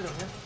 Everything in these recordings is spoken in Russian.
힘들었네.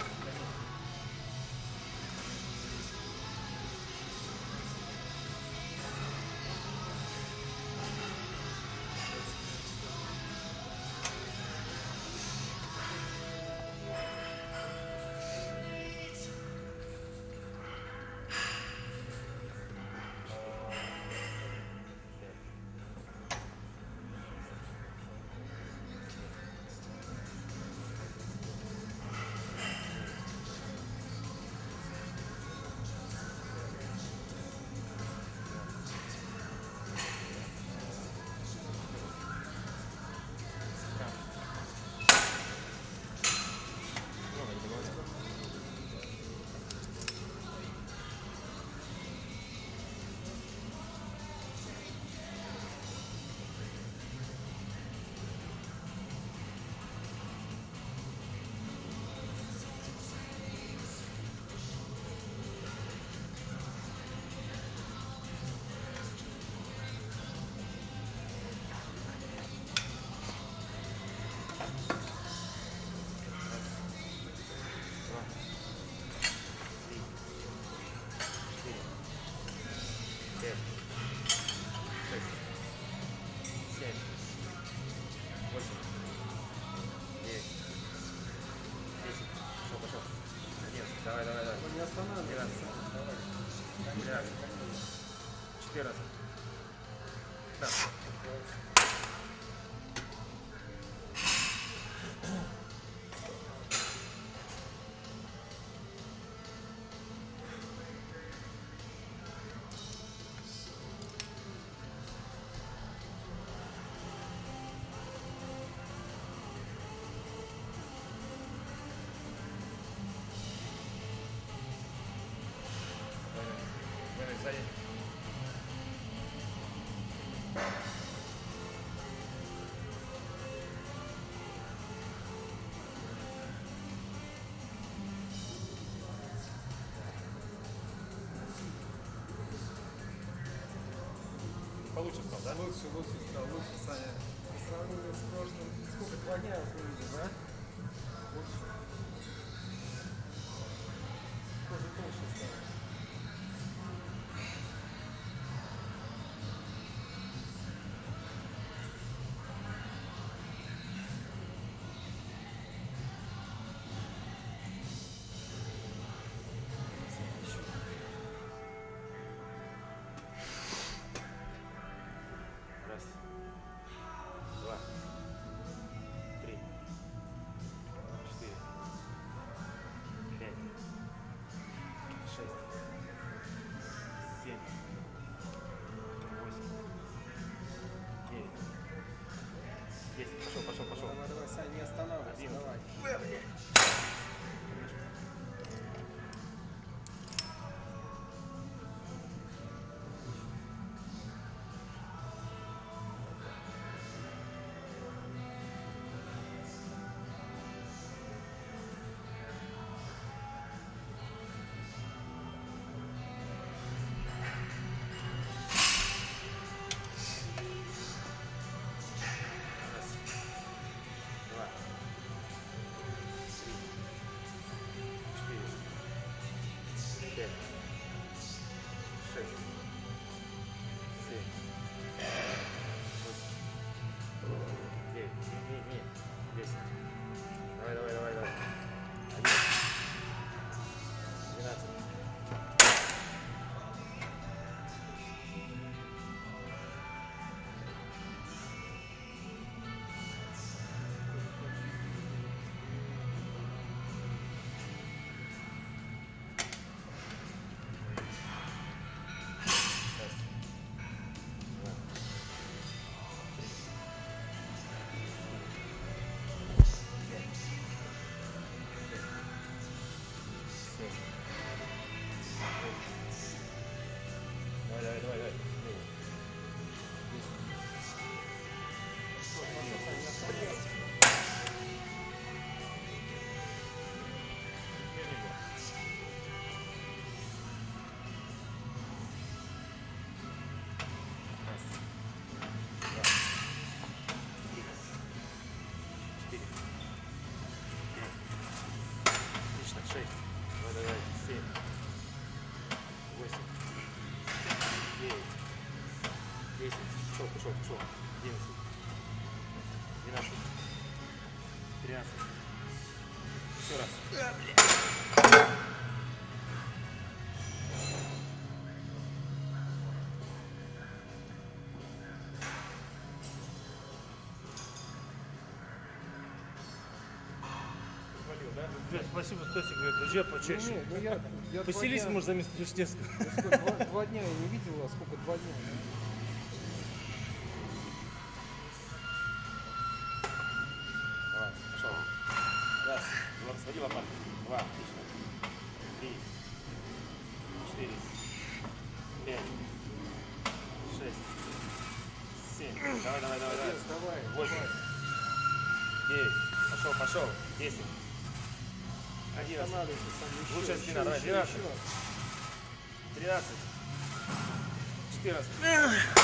Сзади. Получше стал, да? Лучше, лучше стал, лучше, Саня. По сравнению с прошлым, сколько, два дня видим, да? Лучше. 10, пошел, пошел, пошел, 11, 12, 13, еще раз. А, бля. Блядь, спасибо, Стасик, говорит, друзья почаще. Ну, нет, ну я, я Поселись, дня... может, за место Вишневского. Два, два дня я не видел, а сколько два дня. Ugh.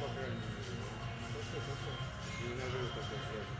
по крайней мере. Хорошо, хорошо. Не нажил такой сразу.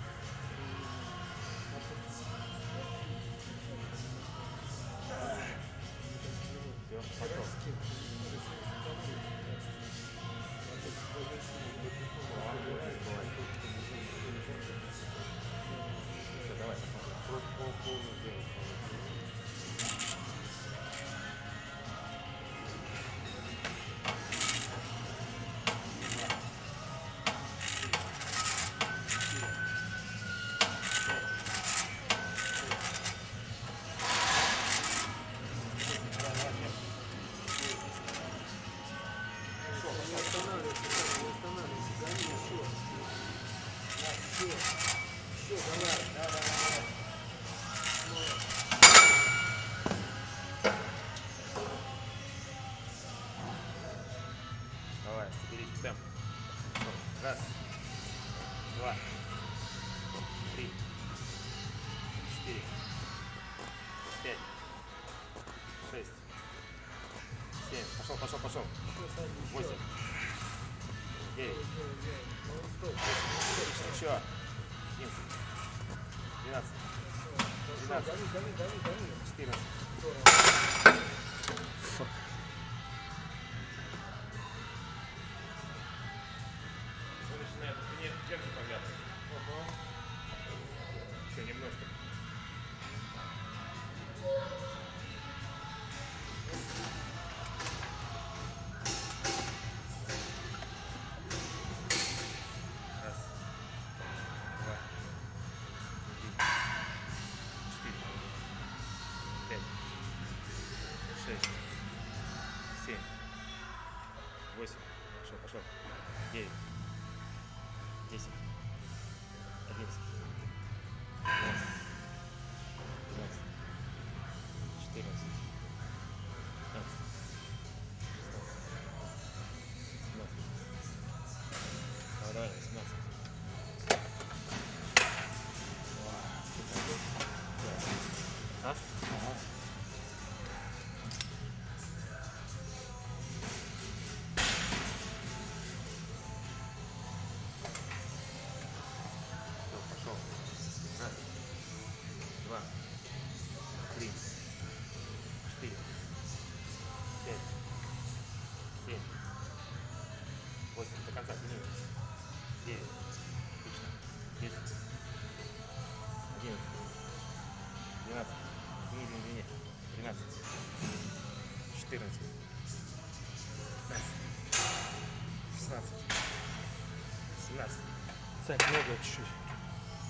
là-dessus.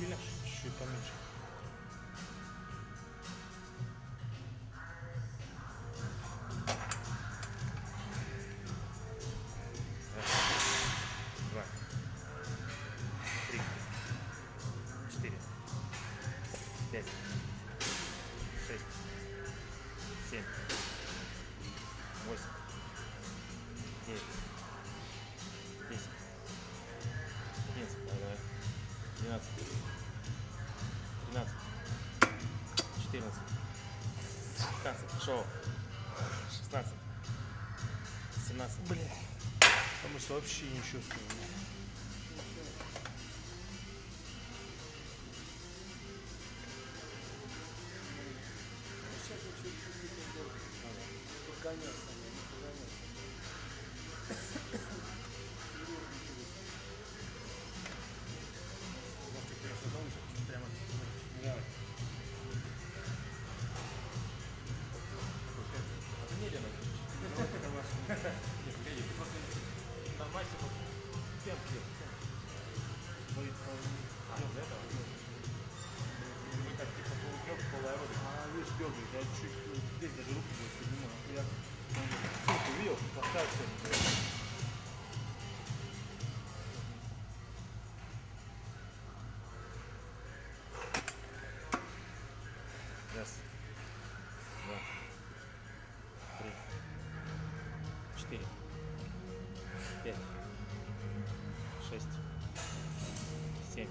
Je suis pas méchant. шел. 16. 17. Блин, Потому что вообще не чувствую. шесть, семь,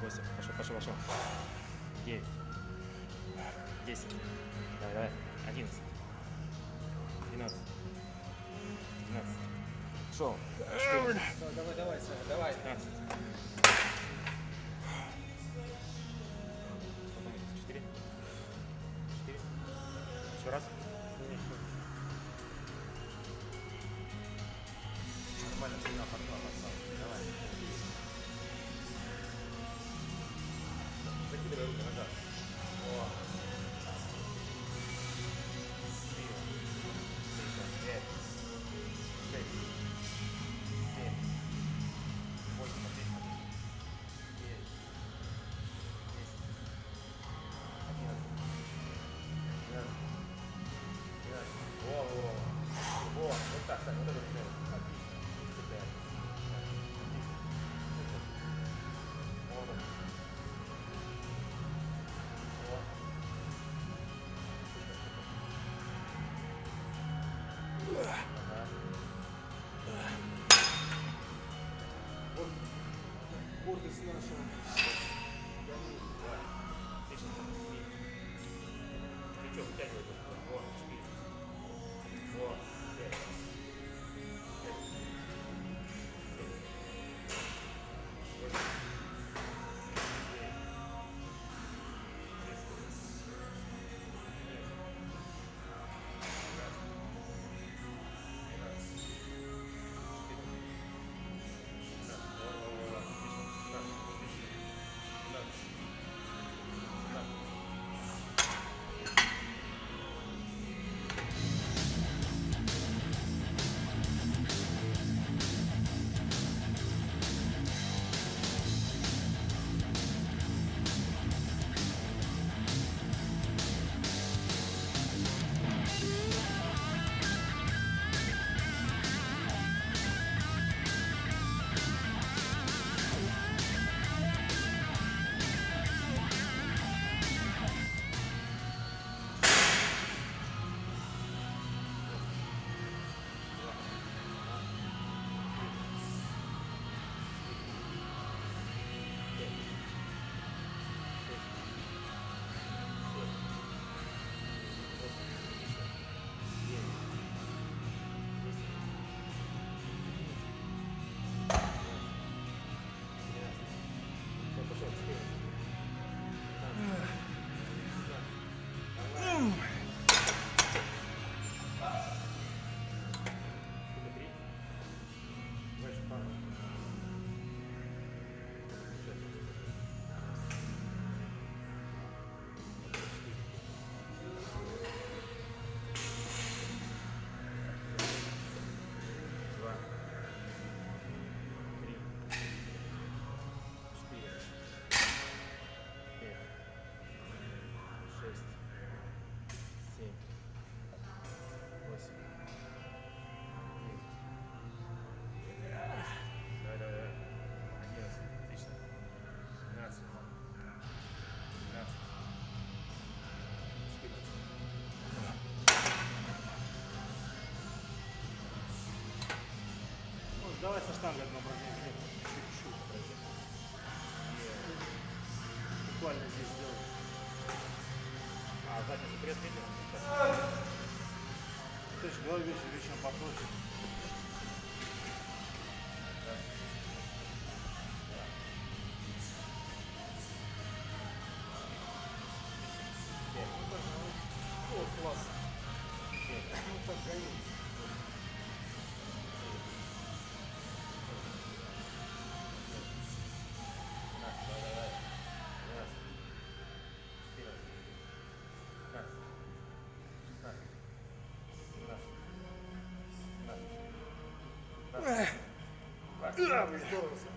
восемь, пошел, пошел, пошел, девять, десять, давай, давай, одиннадцать, двенадцать, двенадцать, шел. Давай, давай, Саша, давай. 15. した Ah, uh, uh, uh, uh, uh, uh.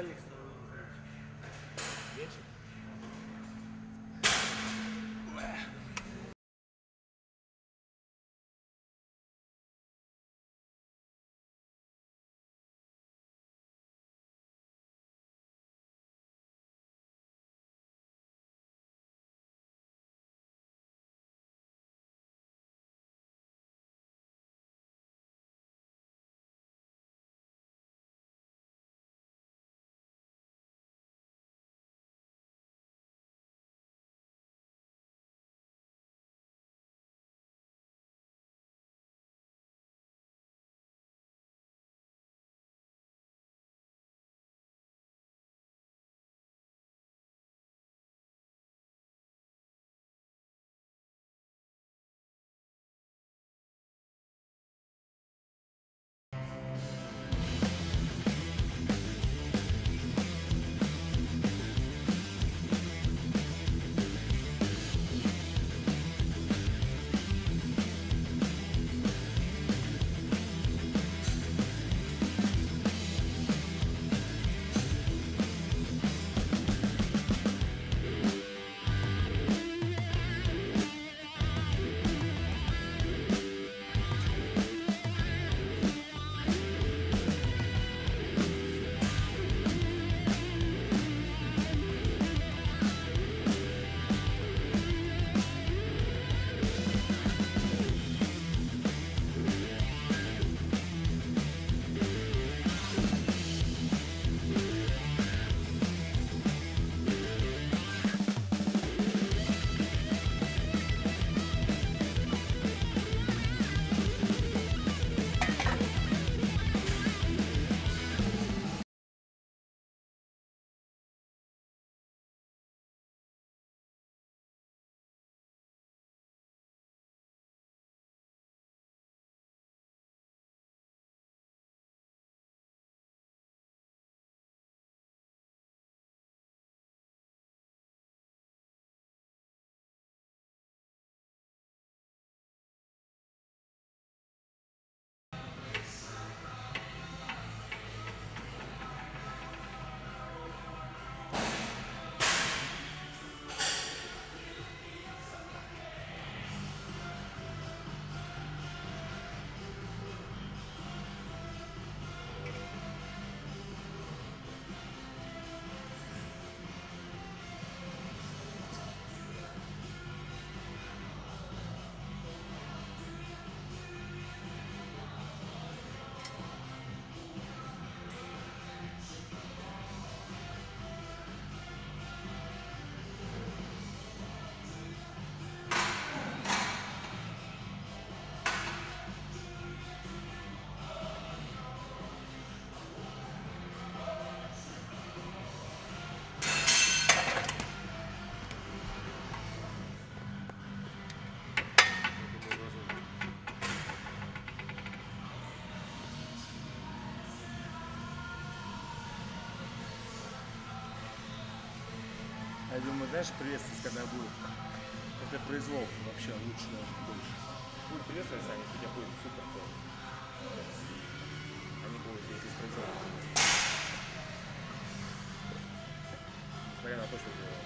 Alex. Знаешь, приветствовать, когда будет. После производства вообще лучше даже больше. Будет приветствовать, если они у тебя будет супер то. Они будут здесь без производства. Несмотря на то, что это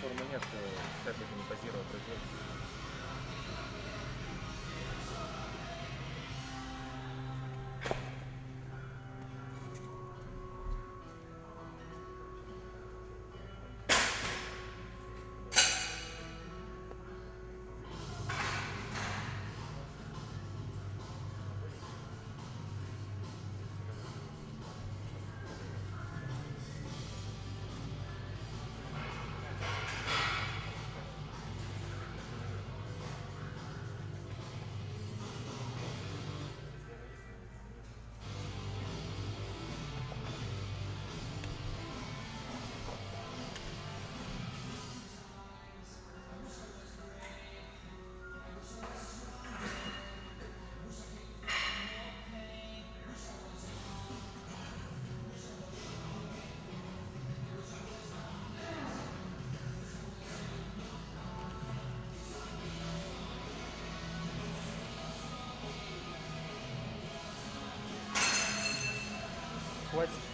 формы нет, то как это не базировано производство. What's